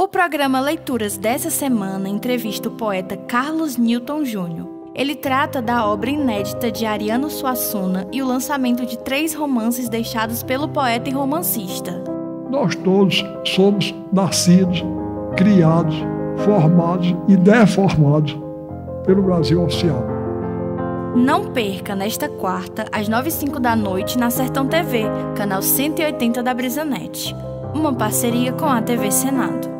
O programa Leituras dessa semana entrevista o poeta Carlos Newton Júnior. Ele trata da obra inédita de Ariano Suassuna e o lançamento de três romances deixados pelo poeta e romancista. Nós todos somos nascidos, criados, formados e deformados pelo Brasil oficial. Não perca nesta quarta, às 9 e 05 da noite, na Sertão TV, canal 180 da Brisanet. Uma parceria com a TV Senado.